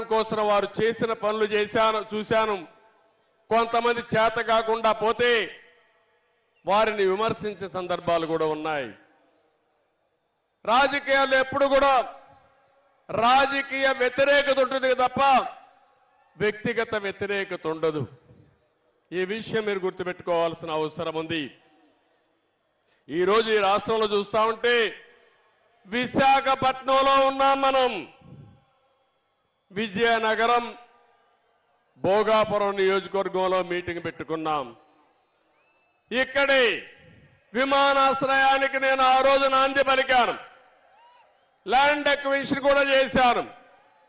కాపాడడం కోసం వారు చేసిన పనులు చేశాను చూశాను. కొంతమంది చేత కాకుండా పోతే వారిని విమర్శించే సందర్భాలు కూడా ఉన్నాయి. రాజకీయాలు ఎప్పుడు కూడా రాజకీయ వ్యతిరేకత ఉంటుంది తప్ప వ్యక్తిగత వ్యతిరేకత ఉండదు. ఈ విషయం మీరు గుర్తుపెట్టుకోవాల్సిన అవసరం ఉంది. ఈ రోజు ఈ రాష్ట్రంలో చూస్తా ఉంటే విశాఖపట్నంలో ఉన్నాం మనం. విజయనగరం భోగాపురం నియోజకవర్గంలో మీటింగ్ పెట్టుకున్నాం. ఇక్కడే విమానాశ్రయానికి నేను ఆ రోజు నాంది పలికాను. ల్యాండ్ అక్విజిషన్ కూడా చేశాను.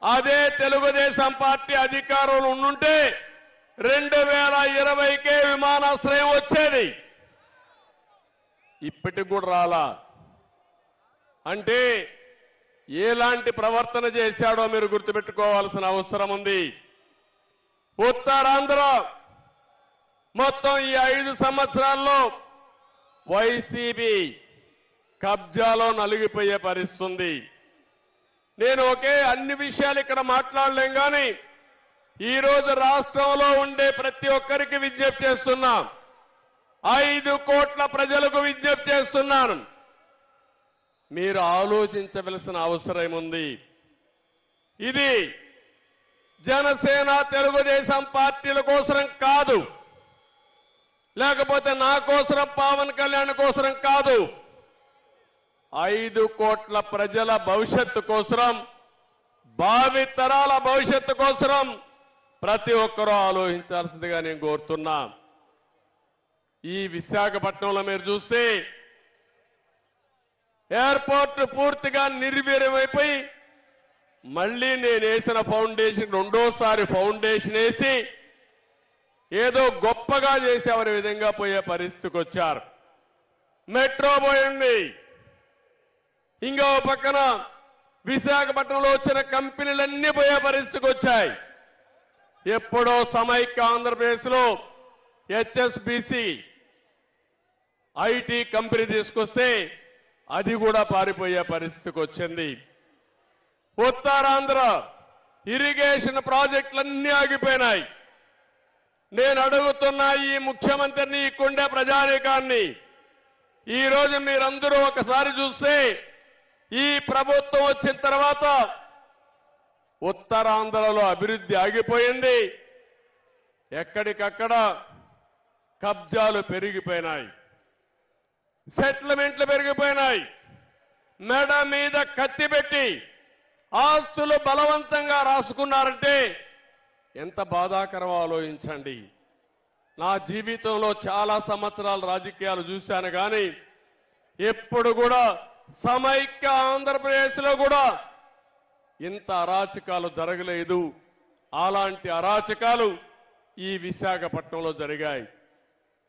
అదే తెలుగుదేశం పార్టీ అధికారంలో ఉండుంటే రెండు వేల ఇరవైకే విమానాశ్రయం వచ్చేది. ఇప్పటికి కూడా రాలా. అంటే ఎలాంటి ప్రవర్తన చేశాడో మీరు గుర్తుపెట్టుకోవాల్సిన అవసరం ఉంది. ఉత్తరాంధ్ర మొత్తం ఈ ఐదు సంవత్సరాల్లో వైసీపీ కబ్జాలో నలిగిపోయే పరిస్థితుంది. నేను ఒకే అన్ని విషయాలు ఇక్కడ మాట్లాడలేం కానీ ఈరోజు రాష్ట్రంలో ఉండే ప్రతి ఒక్కరికి విజ్ఞప్తి చేస్తున్నా. ఐదు కోట్ల ప్రజలకు విజ్ఞప్తి చేస్తున్నాను. మీరు ఆలోచించవలసిన అవసరం ఉంది ఇది జనసేన తెలుగుదేశం పార్టీల కోసరం కాదు. లేకపోతే నా కోసరం పవన్ కళ్యాణ్ కోసరం కాదు. ఐదు కోట్ల ప్రజల భవిష్యత్తు కోసరం భావి తరాల భవిష్యత్తు కోసరం ప్రతి ఒక్కరూ ఆలోచించాల్సిందిగా నేను కోరుతున్నా. ఈ విశాఖపట్నంలో మీరు చూస్తే ఎయిర్పోర్ట్ పూర్తిగా నిర్వీర్యమైపోయి మళ్ళీ నేను వేసిన ఫౌండేషన్ రెండోసారి ఫౌండేషన్ వేసి ఏదో గొప్పగా చేసేవారి విధంగా పోయే పరిస్థితికి వచ్చారు. మెట్రో పోయింది ఇంకా పక్కన విశాఖపట్నంలో వచ్చిన కంపెనీలన్నీ పోయే పరిస్థితికి వచ్చాయి. ఎప్పుడో సమైక్య ఆంధ్రప్రదేశ్లో హెచ్ఎస్బీసీ హెచ్ఎస్బిసి ఐటీ కంపెనీ తీసుకొస్తే అది కూడా పారిపోయే పరిస్థితికి వచ్చింది. ఉత్తరాంధ్ర ఇరిగేషన్ ప్రాజెక్టులన్నీ ఆగిపోయినాయి. నేను అడుగుతున్న ఈ ముఖ్యమంత్రిని ఇక్కడుండే ప్రజానీకాన్ని ఈ రోజు మీరందరూ ఒకసారి చూస్తే ఈ ప్రభుత్వం వచ్చిన తర్వాత ఉత్తరాంధ్రలో అభివృద్ధి ఆగిపోయింది. ఎక్కడికక్కడ కబ్జాలు పెరిగిపోయినాయి. సెటిల్మెంట్లు పెరిగిపోయినాయి. మెడ మీద కత్తి పెట్టి ఆస్తులు బలవంతంగా రాసుకున్నారంటే ఎంత బాధాకరం ఆలోచించండి. నా జీవితంలో చాలా సంవత్సరాలు రాజకీయాలు చూశాను కానీ ఎప్పుడు కూడా సమైక్య ఆంధ్రప్రదేశ్లో కూడా ఇంత అరాచకాలు జరగలేదు. అలాంటి అరాచకాలు ఈ విశాఖపట్నంలో జరిగాయి.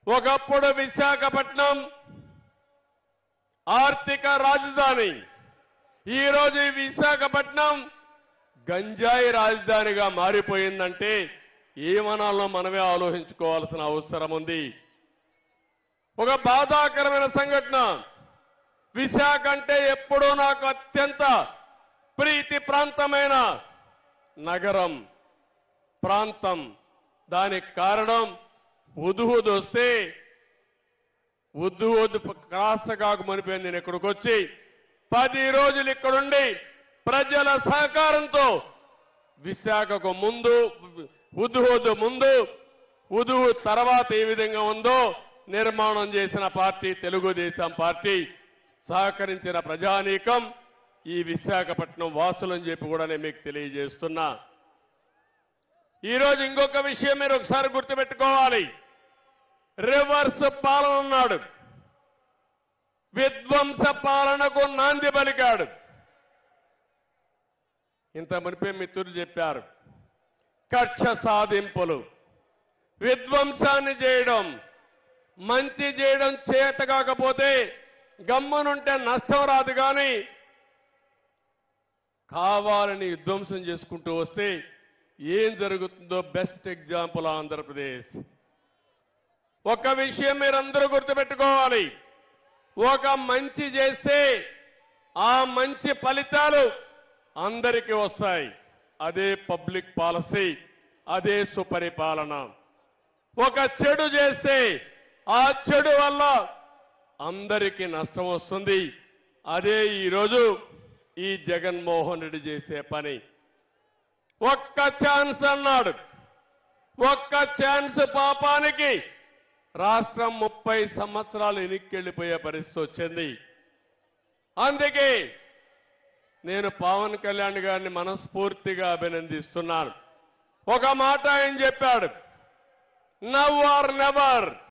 ఒకప్పుడు విశాఖపట్నం ఆర్థిక రాజధాని. ఈరోజు ఈ విశాఖపట్నం గంజాయి రాజధానిగా మారిపోయిందంటే ఏమనాలో మనమే ఆలోచించుకోవాల్సిన అవసరం ఉంది. ఒక బాధాకరమైన సంఘటన. విశాఖ అంటే ఎప్పుడూ నాకు అత్యంత ప్రీతి ప్రాంతమైన నగరం ప్రాంతం. దానికి కారణం ఉదుహుదు వద్దు ఉద్దు వద్దు కాకు మనిపోయింది నేను ఇక్కడికి వచ్చి పది రోజులు ఇక్కడుండి ప్రజల సహకారంతో విశాఖకు ముందు ఉదుహుదు ముందు ఉదువు తర్వాత ఏ విధంగా ఉందో నిర్మాణం చేసిన పార్టీ తెలుగుదేశం పార్టీ సహకరించిన ప్రజానీకం ఈ విశాఖపట్నం వాసులని చెప్పి కూడా నేను మీకు తెలియజేస్తున్నా. ఈరోజు ఇంకొక విషయం మీరు ఒకసారి గుర్తుపెట్టుకోవాలి. రివర్స్ పాలన ఉన్నాడు విధ్వంస పాలనకు నాంది పలికాడు. ఇంత మునిపే మిత్రులు చెప్పారు కక్ష సాధింపులు విధ్వంసాన్ని చేయడం మంచి చేయడం చేత కాకపోతే గమ్మనుంటే నష్టం రాదు కానీ కావాలని విధ్వంసం చేసుకుంటూ వస్తే ఏం జరుగుతుందో బెస్ట్ ఎగ్జాంపుల్ ఆంధ్రప్రదేశ్. ఒక విషయం మీరందరూ గుర్తుపెట్టుకోవాలి. ఒక మంచి చేస్తే ఆ మంచి ఫలితాలు అందరికీ వస్తాయి. అదే పబ్లిక్ పాలసీ అదే సుపరిపాలన. ఒక చెడు చేస్తే ఆ చెడు వల్ల అందరికీ నష్టం వస్తుంది. అదే ఈరోజు ఈ జగన్మోహన్ రెడ్డి చేసే పని. ఒక్క ఛాన్స్ అన్నాడు. ఒక్క ఛాన్స్ పాపానికి రాష్ట్రం ముప్పై సంవత్సరాలు వెనక్కెళ్ళిపోయే పరిస్థితి వచ్చింది. అందుకే నేను పవన్ కళ్యాణ్ గారిని మనస్ఫూర్తిగా అభినందిస్తున్నాను. ఒక మాట ఆయన చెప్పాడు. Now or never.